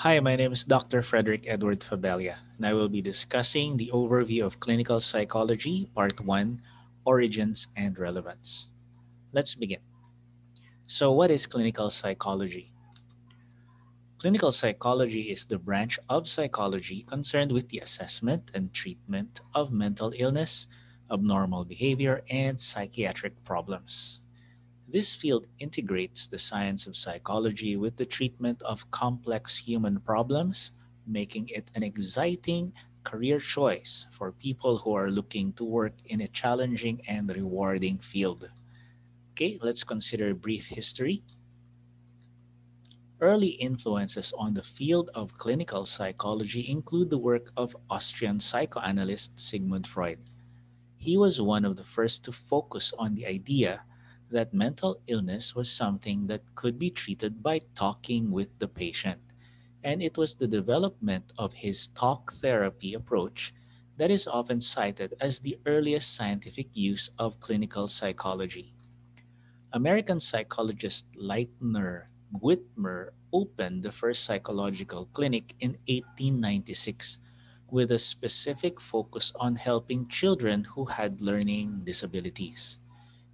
Hi, my name is Dr. Frederick Edward Fabella, and I will be discussing the overview of clinical psychology, part 1 Origins and Relevance. Let's begin. So, what is clinical psychology? Clinical psychology is the branch of psychology concerned with the assessment and treatment of mental illness, abnormal behavior, and psychiatric problems. This field integrates the science of psychology with the treatment of complex human problems, making it an exciting career choice for people who are looking to work in a challenging and rewarding field. Okay, let's consider a brief history. Early influences on the field of clinical psychology include the work of Austrian psychoanalyst Sigmund Freud. He was one of the first to focus on the idea that mental illness was something that could be treated by talking with the patient. And it was the development of his talk therapy approach that is often cited as the earliest scientific use of clinical psychology. American psychologist Lightner Witmer opened the first psychological clinic in 1896 with a specific focus on helping children who had learning disabilities.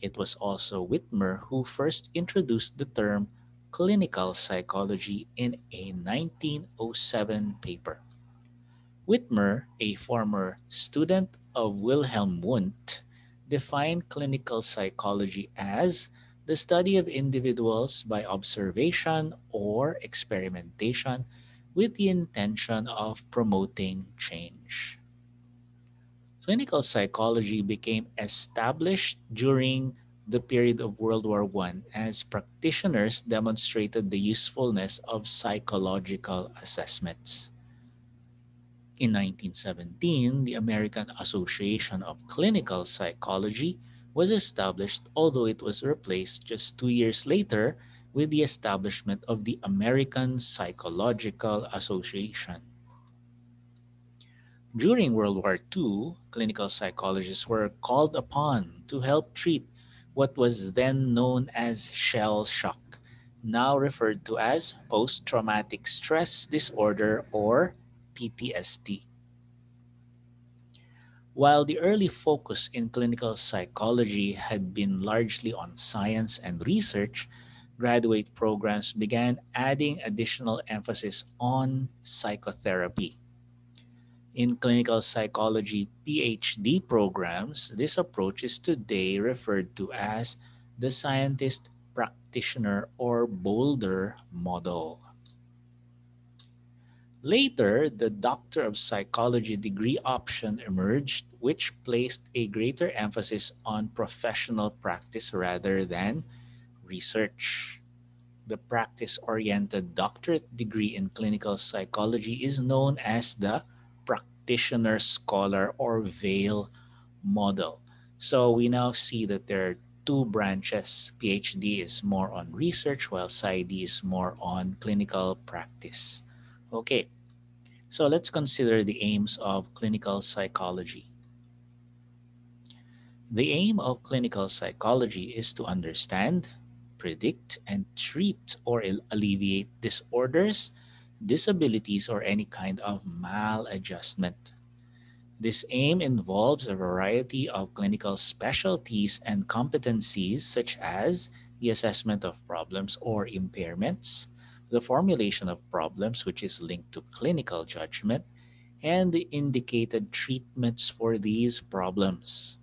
It was also Witmer who first introduced the term clinical psychology in a 1907 paper. Witmer, a former student of Wilhelm Wundt, defined clinical psychology as the study of individuals by observation or experimentation with the intention of promoting change. Clinical psychology became established during the period of World War I as practitioners demonstrated the usefulness of psychological assessments. In 1917, the American Association of Clinical Psychology was established, although it was replaced just two years later with the establishment of the American Psychological Association. During World War II, clinical psychologists were called upon to help treat what was then known as shell shock, now referred to as post traumatic stress disorder or PTSD. While the early focus in clinical psychology had been largely on science and research, graduate programs began adding additional emphasis on psychotherapy in clinical psychology PhD programs, this approach is today referred to as the scientist practitioner or Boulder model. Later, the Doctor of Psychology degree option emerged, which placed a greater emphasis on professional practice rather than research. The practice oriented doctorate degree in clinical psychology is known as the practitioner scholar or Vail model. So we now see that there are two branches. PhD is more on research while PsyD is more on clinical practice. Okay, so let's consider the aims of clinical psychology. The aim of clinical psychology is to understand, predict, and treat or alleviate disorders disabilities, or any kind of maladjustment. This aim involves a variety of clinical specialties and competencies, such as the assessment of problems or impairments, the formulation of problems, which is linked to clinical judgment, and the indicated treatments for these problems.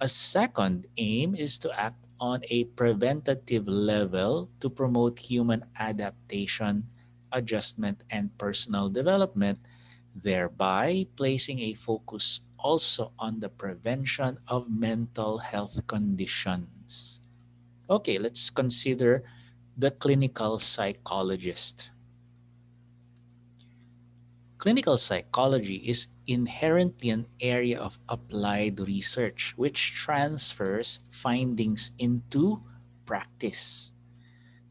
A second aim is to act on a preventative level to promote human adaptation adjustment, and personal development, thereby placing a focus also on the prevention of mental health conditions. Okay, let's consider the clinical psychologist. Clinical psychology is inherently an area of applied research which transfers findings into practice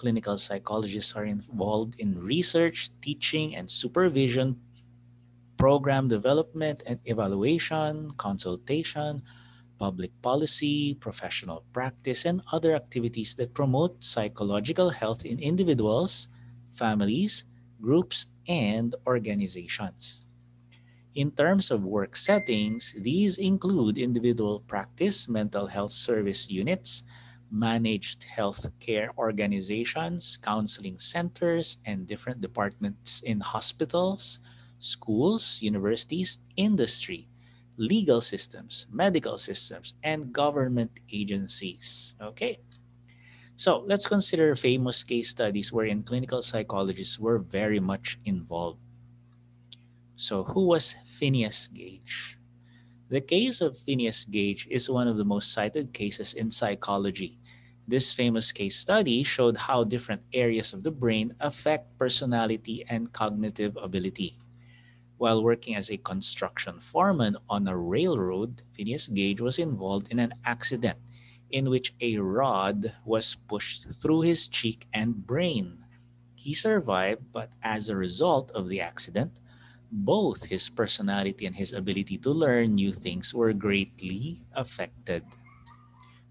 clinical psychologists are involved in research, teaching, and supervision, program development and evaluation, consultation, public policy, professional practice, and other activities that promote psychological health in individuals, families, groups, and organizations. In terms of work settings, these include individual practice mental health service units, managed health care organizations, counseling centers, and different departments in hospitals, schools, universities, industry, legal systems, medical systems, and government agencies. Okay. So let's consider famous case studies wherein clinical psychologists were very much involved. So, who was Phineas Gage? The case of Phineas Gage is one of the most cited cases in psychology. This famous case study showed how different areas of the brain affect personality and cognitive ability. While working as a construction foreman on a railroad, Phineas Gage was involved in an accident in which a rod was pushed through his cheek and brain. He survived, but as a result of the accident, both his personality and his ability to learn new things were greatly affected.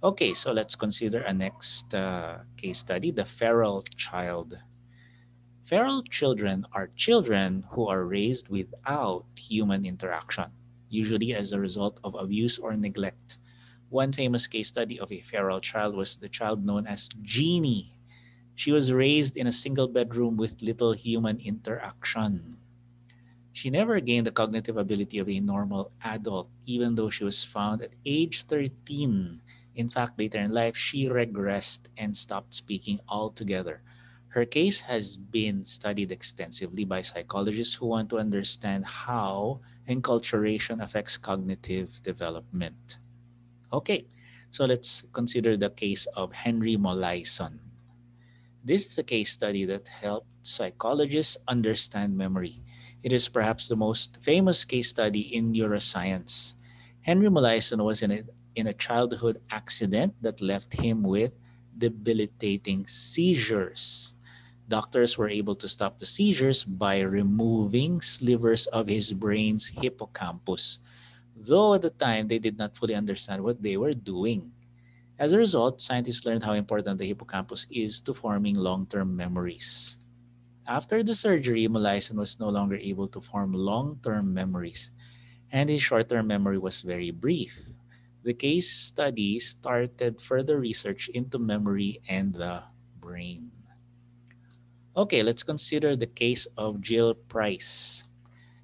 Okay, so let's consider a next uh, case study the feral child. Feral children are children who are raised without human interaction, usually as a result of abuse or neglect. One famous case study of a feral child was the child known as Genie. She was raised in a single bedroom with little human interaction. She never gained the cognitive ability of a normal adult, even though she was found at age 13. In fact, later in life, she regressed and stopped speaking altogether. Her case has been studied extensively by psychologists who want to understand how enculturation affects cognitive development. Okay, so let's consider the case of Henry Molaison. This is a case study that helped psychologists understand memory. It is perhaps the most famous case study in neuroscience. Henry Molaison was in a, in a childhood accident that left him with debilitating seizures. Doctors were able to stop the seizures by removing slivers of his brain's hippocampus, though at the time they did not fully understand what they were doing. As a result, scientists learned how important the hippocampus is to forming long term memories. After the surgery, Molaison was no longer able to form long term memories, and his short term memory was very brief. The case study started further research into memory and the brain. Okay, let's consider the case of Jill Price.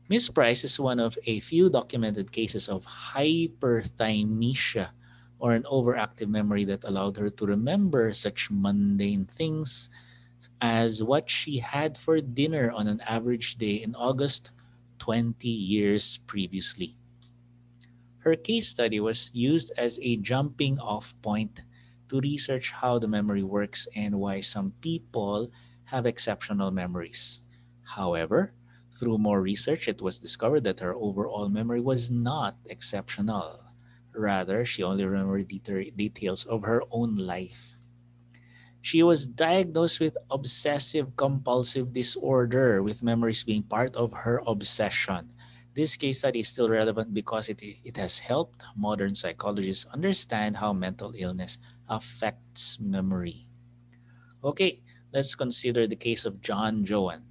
Miss Price is one of a few documented cases of hyperthymesia or an overactive memory that allowed her to remember such mundane things as what she had for dinner on an average day in August 20 years previously. Her case study was used as a jumping off point to research how the memory works and why some people have exceptional memories. However, through more research, it was discovered that her overall memory was not exceptional. Rather, she only remembered details of her own life. She was diagnosed with obsessive compulsive disorder, with memories being part of her obsession. This case study is still relevant because it, it has helped modern psychologists understand how mental illness affects memory. Okay, let's consider the case of John Joan.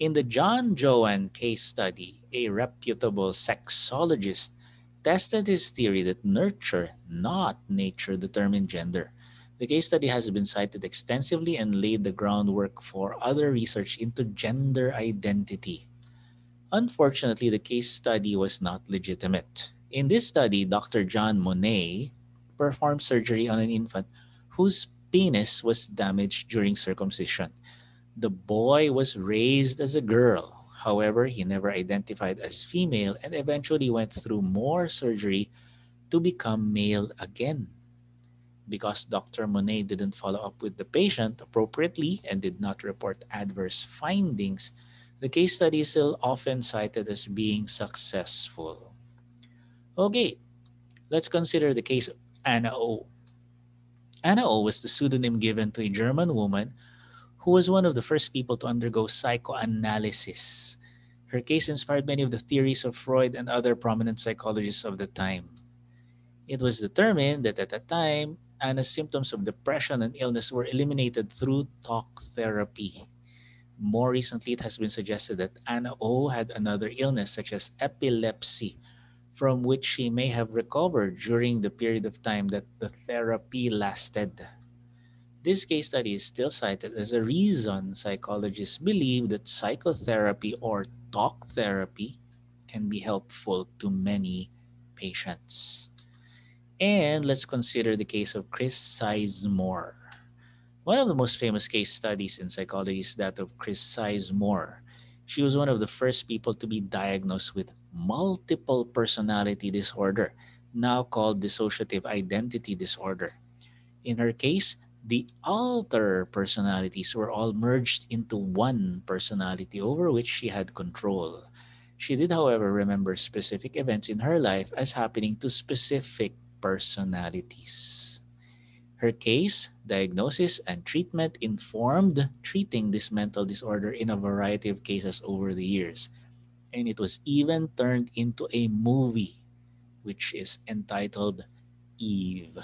In the John Joan case study, a reputable sexologist tested his theory that nurture, not nature, determined gender. The case study has been cited extensively and laid the groundwork for other research into gender identity. Unfortunately, the case study was not legitimate. In this study, Dr. John Money performed surgery on an infant whose penis was damaged during circumcision. The boy was raised as a girl. However, he never identified as female and eventually went through more surgery to become male again because Dr. Money didn't follow up with the patient appropriately and did not report adverse findings, the case study is still often cited as being successful. Okay, let's consider the case of Anna O. Anna O was the pseudonym given to a German woman who was one of the first people to undergo psychoanalysis. Her case inspired many of the theories of Freud and other prominent psychologists of the time. It was determined that at that time, Anna's symptoms of depression and illness were eliminated through talk therapy. More recently, it has been suggested that Anna O had another illness such as epilepsy, from which she may have recovered during the period of time that the therapy lasted. This case study is still cited as a reason psychologists believe that psychotherapy or talk therapy can be helpful to many patients. And let's consider the case of Chris Sizemore. One of the most famous case studies in psychology is that of Chris Sizemore. She was one of the first people to be diagnosed with multiple personality disorder, now called dissociative identity disorder. In her case, the alter personalities were all merged into one personality over which she had control. She did, however, remember specific events in her life as happening to specific personalities. Her case, diagnosis, and treatment informed treating this mental disorder in a variety of cases over the years. And it was even turned into a movie, which is entitled Eve.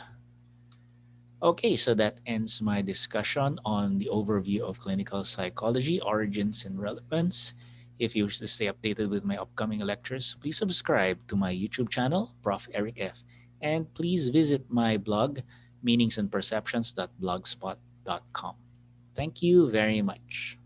Okay, so that ends my discussion on the overview of clinical psychology, origins, and relevance. If you wish to stay updated with my upcoming lectures, please subscribe to my YouTube channel, Prof. Eric F. And please visit my blog, meaningsandperceptions.blogspot.com. Thank you very much.